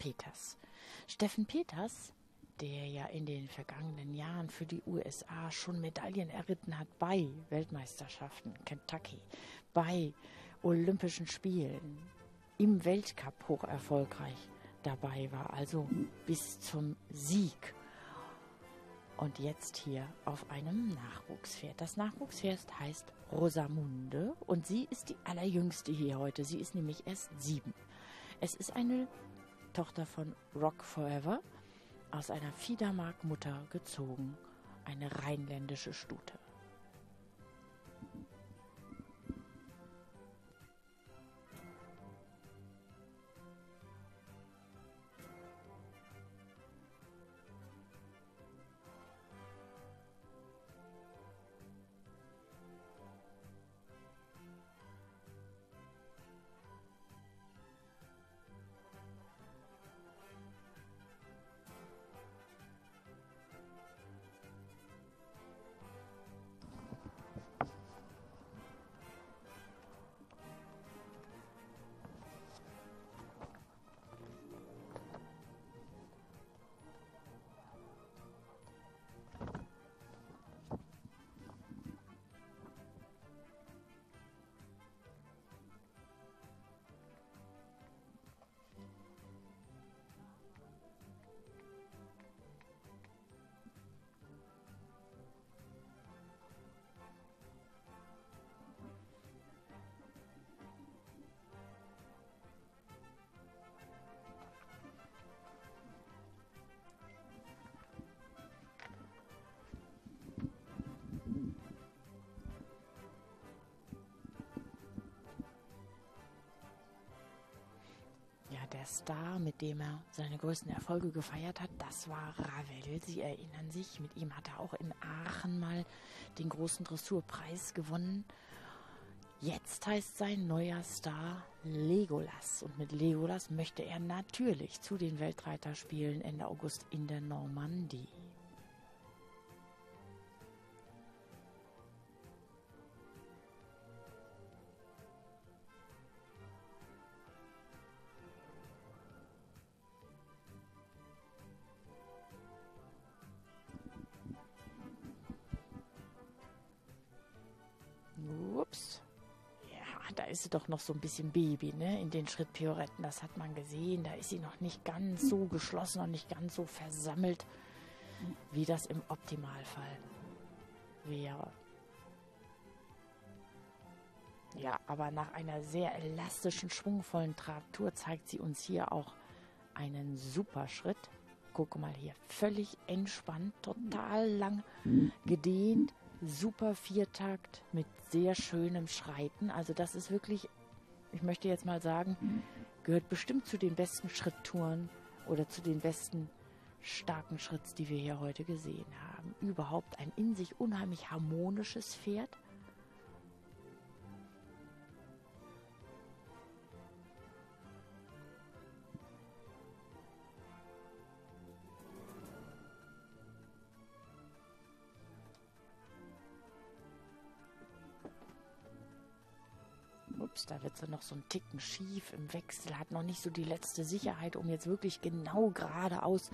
Peters. Steffen Peters, der ja in den vergangenen Jahren für die USA schon Medaillen erritten hat bei Weltmeisterschaften, Kentucky, bei Olympischen Spielen, im Weltcup hoch erfolgreich dabei war, also bis zum Sieg. Und jetzt hier auf einem Nachwuchspferd. Das Nachwuchspferd heißt Rosamunde und sie ist die allerjüngste hier heute. Sie ist nämlich erst sieben. Es ist eine Tochter von Rock Forever, aus einer Fiedermark-Mutter gezogen, eine rheinländische Stute. Der Star, mit dem er seine größten Erfolge gefeiert hat, das war Ravel. Sie erinnern sich, mit ihm hat er auch in Aachen mal den großen Dressurpreis gewonnen. Jetzt heißt sein neuer Star Legolas. Und mit Legolas möchte er natürlich zu den Weltreiterspielen Ende August in der Normandie. Ist sie doch noch so ein bisschen Baby, ne? In den Schrittpioretten, das hat man gesehen. Da ist sie noch nicht ganz so geschlossen und nicht ganz so versammelt, wie das im Optimalfall wäre. Ja, aber nach einer sehr elastischen, schwungvollen Traktur zeigt sie uns hier auch einen super Schritt. Guck mal hier, völlig entspannt, total lang gedehnt, super Viertakt mit sehr schönem Schreiten. Also das ist wirklich, ich möchte jetzt mal sagen, gehört bestimmt zu den besten Schritttouren oder zu den besten starken Schritts, die wir hier heute gesehen haben. Überhaupt ein in sich unheimlich harmonisches Pferd Ups, da wird sie noch so ein Ticken schief im Wechsel, hat noch nicht so die letzte Sicherheit, um jetzt wirklich genau geradeaus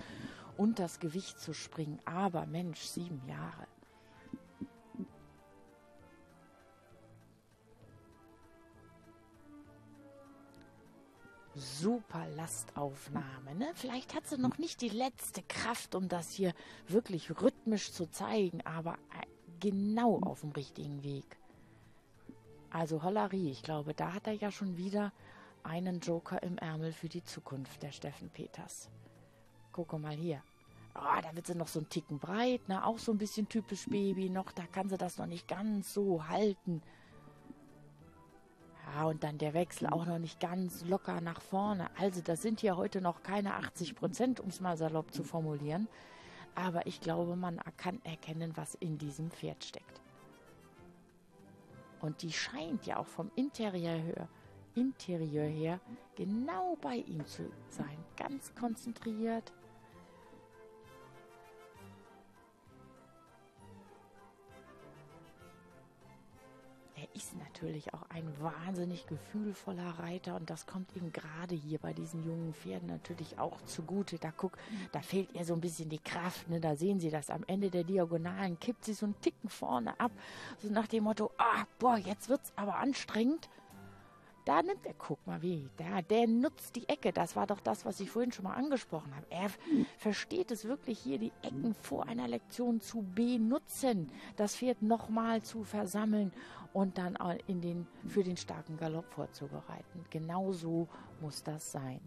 unter das Gewicht zu springen. Aber Mensch, sieben Jahre. Super Lastaufnahme, ne? Vielleicht hat sie noch nicht die letzte Kraft, um das hier wirklich rhythmisch zu zeigen, aber äh, genau auf dem richtigen Weg. Also Hollerie, ich glaube, da hat er ja schon wieder einen Joker im Ärmel für die Zukunft, der Steffen Peters. Gucke mal hier. Oh, da wird sie noch so ein Ticken breit, ne? Auch so ein bisschen typisch Baby noch. Da kann sie das noch nicht ganz so halten. Ja, und dann der Wechsel auch noch nicht ganz locker nach vorne. Also, das sind hier heute noch keine 80 Prozent, um es mal salopp zu formulieren. Aber ich glaube, man kann erkennen, was in diesem Pferd steckt. Und die scheint ja auch vom Interieur her, Interieur her genau bei ihm zu sein. Ganz konzentriert. Ist natürlich auch ein wahnsinnig gefühlvoller Reiter und das kommt ihm gerade hier bei diesen jungen Pferden natürlich auch zugute. Da guck, da fehlt ihr so ein bisschen die Kraft, ne? Da sehen Sie das am Ende der Diagonalen kippt sie so einen Ticken vorne ab, so nach dem Motto, ah, boah, jetzt wird's aber anstrengend. Da nimmt er, guck mal wie, der, der nutzt die Ecke. Das war doch das, was ich vorhin schon mal angesprochen habe. Er versteht es wirklich hier, die Ecken vor einer Lektion zu benutzen, das Pferd nochmal zu versammeln und dann in den, für den starken Galopp vorzubereiten. Genau so muss das sein.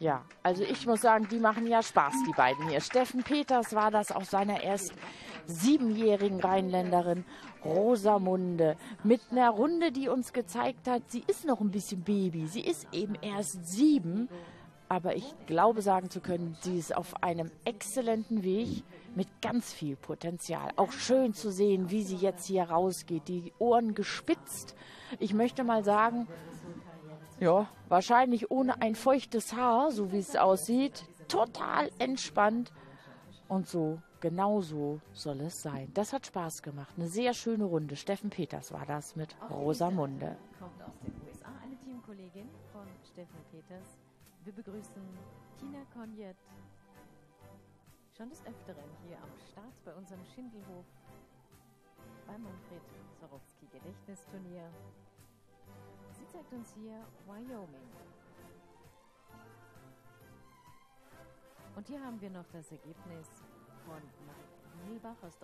Ja, also ich muss sagen, die machen ja Spaß, die beiden hier. Steffen Peters war das auf seiner erst siebenjährigen Rheinländerin Rosamunde mit einer Runde, die uns gezeigt hat, sie ist noch ein bisschen Baby. Sie ist eben erst sieben, aber ich glaube sagen zu können, sie ist auf einem exzellenten Weg mit ganz viel Potenzial. Auch schön zu sehen, wie sie jetzt hier rausgeht, die Ohren gespitzt. Ich möchte mal sagen, ja, wahrscheinlich ohne ein feuchtes Haar, so wie es aussieht. Total entspannt. Und so, genau so soll es sein. Das hat Spaß gemacht. Eine sehr schöne Runde. Steffen Peters war das mit Rosamunde. Kommt aus den USA eine Teamkollegin von Steffen Peters. Wir begrüßen Tina Konjet schon des Öfteren hier am Start bei unserem Schindelhof beim Manfred Sorowski Gedächtnisturnier zeigt uns hier Wyoming. Und hier haben wir noch das Ergebnis von Mark Mielbach aus